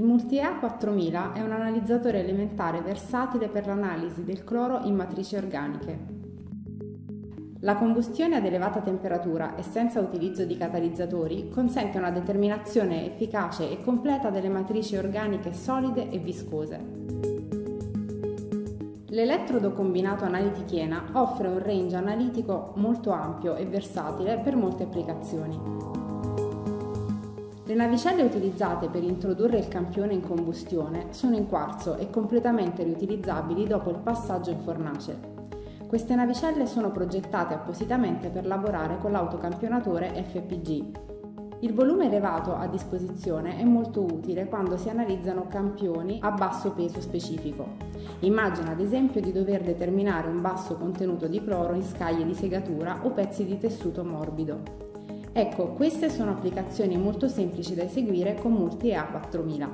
Il Multi-EA 4000 è un analizzatore elementare versatile per l'analisi del cloro in matrici organiche. La combustione ad elevata temperatura e senza utilizzo di catalizzatori consente una determinazione efficace e completa delle matrici organiche solide e viscose. L'elettrodo combinato analitichiena offre un range analitico molto ampio e versatile per molte applicazioni. Le navicelle utilizzate per introdurre il campione in combustione sono in quarzo e completamente riutilizzabili dopo il passaggio in fornace. Queste navicelle sono progettate appositamente per lavorare con l'autocampionatore FPG. Il volume elevato a disposizione è molto utile quando si analizzano campioni a basso peso specifico. Immagina ad esempio di dover determinare un basso contenuto di cloro in scaglie di segatura o pezzi di tessuto morbido. Ecco, queste sono applicazioni molto semplici da eseguire con Multi EA 4000.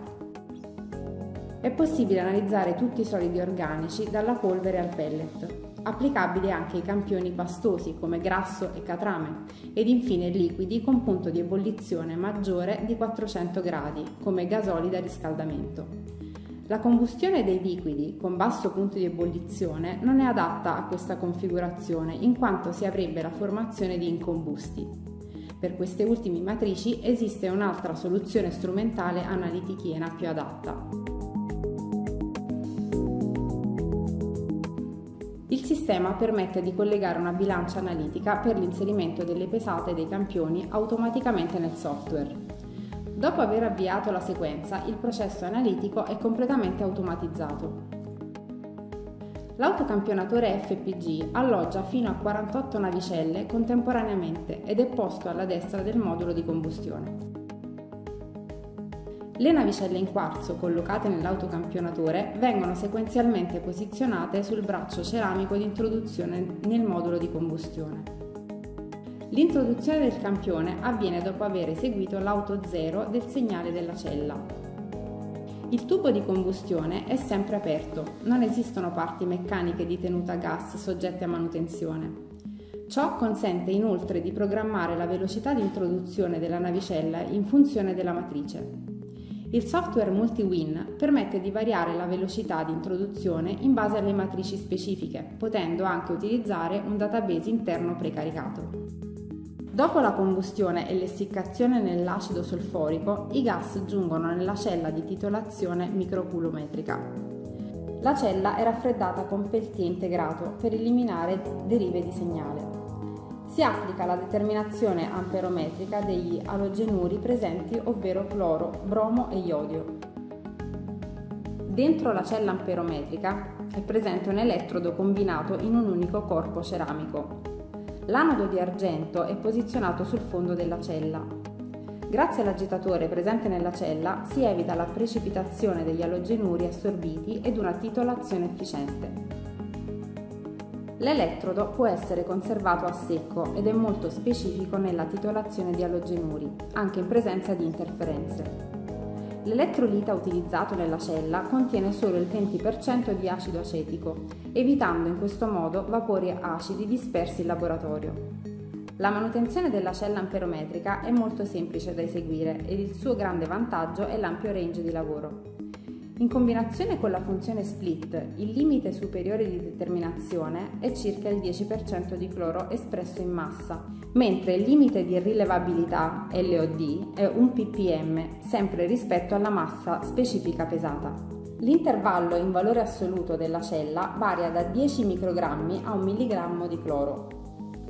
È possibile analizzare tutti i solidi organici dalla polvere al pellet applicabili anche ai campioni pastosi come grasso e catrame ed infine liquidi con punto di ebollizione maggiore di 400 gradi come gasoli da riscaldamento. La combustione dei liquidi con basso punto di ebollizione non è adatta a questa configurazione in quanto si avrebbe la formazione di incombusti. Per queste ultime matrici esiste un'altra soluzione strumentale analitichiena più adatta. Sistema permette di collegare una bilancia analitica per l'inserimento delle pesate dei campioni automaticamente nel software. Dopo aver avviato la sequenza, il processo analitico è completamente automatizzato. L'autocampionatore FPG alloggia fino a 48 navicelle contemporaneamente ed è posto alla destra del modulo di combustione. Le navicelle in quarzo collocate nell'autocampionatore vengono sequenzialmente posizionate sul braccio ceramico di introduzione nel modulo di combustione. L'introduzione del campione avviene dopo aver eseguito l'auto zero del segnale della cella. Il tubo di combustione è sempre aperto, non esistono parti meccaniche di tenuta a gas soggette a manutenzione. Ciò consente inoltre di programmare la velocità di introduzione della navicella in funzione della matrice. Il software MultiWin permette di variare la velocità di introduzione in base alle matrici specifiche, potendo anche utilizzare un database interno precaricato. Dopo la combustione e l'essiccazione nell'acido solforico, i gas giungono nella cella di titolazione microculometrica. La cella è raffreddata con peltier integrato per eliminare derive di segnale si applica la determinazione amperometrica degli alogenuri presenti ovvero cloro, bromo e iodio. Dentro la cella amperometrica è presente un elettrodo combinato in un unico corpo ceramico. L'anodo di argento è posizionato sul fondo della cella. Grazie all'agitatore presente nella cella si evita la precipitazione degli alogenuri assorbiti ed una titolazione efficiente. L'elettrodo può essere conservato a secco ed è molto specifico nella titolazione di alogenuri, anche in presenza di interferenze. L'elettrolita utilizzato nella cella contiene solo il 20% di acido acetico, evitando in questo modo vapori acidi dispersi in laboratorio. La manutenzione della cella amperometrica è molto semplice da eseguire ed il suo grande vantaggio è l'ampio range di lavoro. In combinazione con la funzione split, il limite superiore di determinazione è circa il 10% di cloro espresso in massa, mentre il limite di rilevabilità, LOD, è un ppm, sempre rispetto alla massa specifica pesata. L'intervallo in valore assoluto della cella varia da 10 microgrammi a 1 mg di cloro,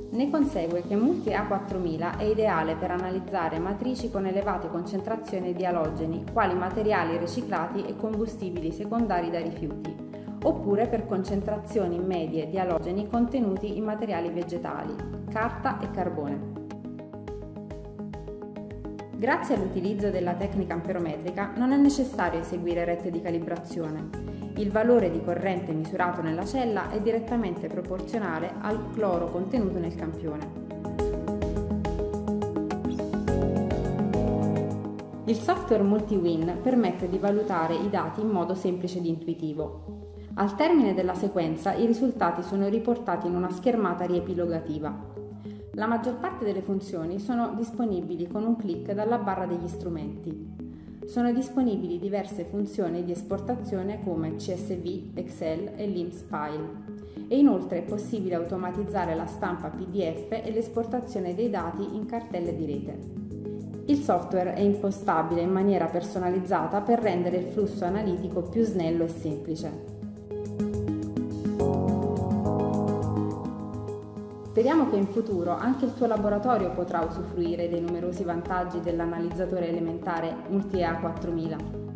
ne consegue che Multi A4000 è ideale per analizzare matrici con elevate concentrazioni di alogeni, quali materiali riciclati e combustibili secondari da rifiuti, oppure per concentrazioni medie di alogeni contenuti in materiali vegetali, carta e carbone. Grazie all'utilizzo della tecnica amperometrica non è necessario eseguire rette di calibrazione, il valore di corrente misurato nella cella è direttamente proporzionale al cloro contenuto nel campione. Il software MultiWin permette di valutare i dati in modo semplice ed intuitivo. Al termine della sequenza i risultati sono riportati in una schermata riepilogativa. La maggior parte delle funzioni sono disponibili con un clic dalla barra degli strumenti. Sono disponibili diverse funzioni di esportazione come CSV, Excel e LIMS File e inoltre è possibile automatizzare la stampa PDF e l'esportazione dei dati in cartelle di rete. Il software è impostabile in maniera personalizzata per rendere il flusso analitico più snello e semplice. Speriamo che in futuro anche il tuo laboratorio potrà usufruire dei numerosi vantaggi dell'analizzatore elementare Multi-EA 4000